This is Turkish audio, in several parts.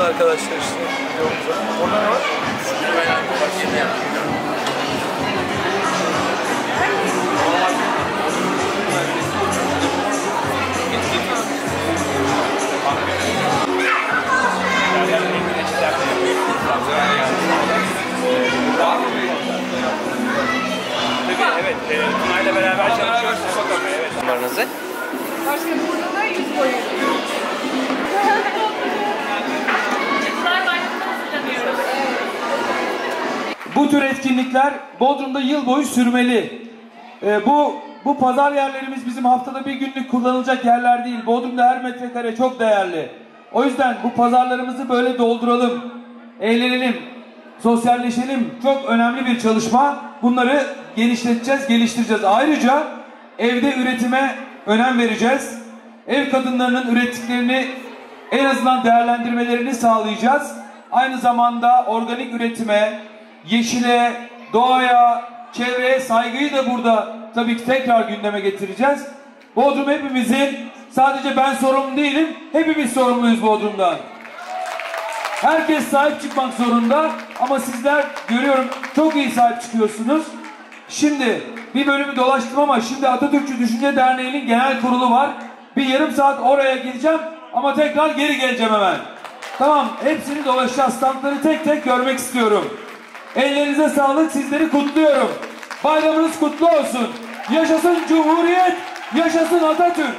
arkadaşlar işte videomuza. Orada ne var? Evet. E, Tuna'yla beraber çalışıyoruz. Evet. Numaranızı? Başka tür etkinlikler Bodrum'da yıl boyu sürmeli. Ee, bu bu pazar yerlerimiz bizim haftada bir günlük kullanılacak yerler değil. Bodrum'da her metrekare çok değerli. O yüzden bu pazarlarımızı böyle dolduralım. Eğlenelim, sosyalleşelim. Çok önemli bir çalışma. Bunları genişleteceğiz, geliştireceğiz. Ayrıca evde üretime önem vereceğiz. Ev kadınlarının ürettiklerini en azından değerlendirmelerini sağlayacağız. Aynı zamanda organik üretime, yeşile, doğaya, çevreye saygıyı da burada tabii ki tekrar gündeme getireceğiz. Bodrum hepimizin, sadece ben sorumlu değilim, hepimiz sorumluyuz Bodrum'dan. Herkes sahip çıkmak zorunda ama sizler görüyorum çok iyi sahip çıkıyorsunuz. Şimdi bir bölümü dolaştım ama şimdi Atatürkçü Düşünce Derneği'nin genel kurulu var. Bir yarım saat oraya gideceğim ama tekrar geri geleceğim hemen. Tamam hepsini dolaşacağız. Standları tek tek görmek istiyorum. Ellerinize sağlık sizleri kutluyorum. Bayramınız kutlu olsun. Yaşasın Cumhuriyet, yaşasın Atatürk.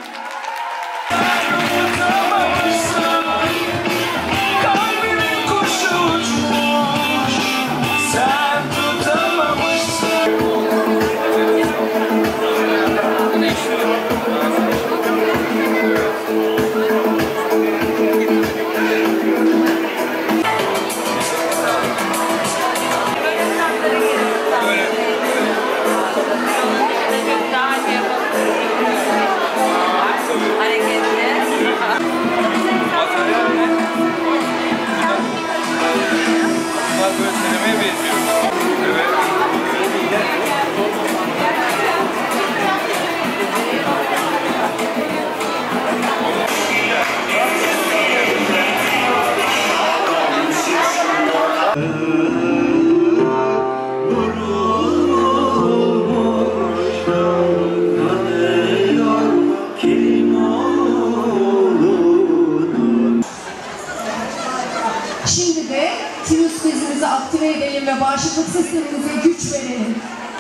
Edelim ve bağışıklık sistemimize güç verelim.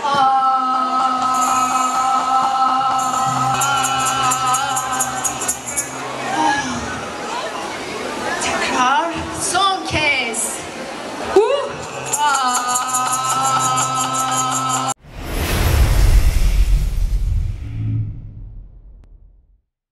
Aa,